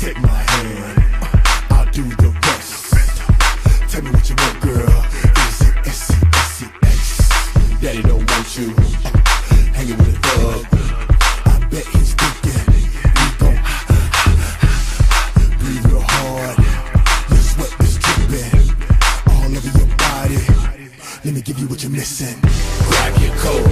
Take my hand, I'll do the rest. Tell me what you want, girl. Is it S E S E X? Daddy don't want you hanging with a thug. I bet he's thinking we gon' breathe real hard. Your sweat is dripping all over your body. Let me give you what you're missing. Grab your coat.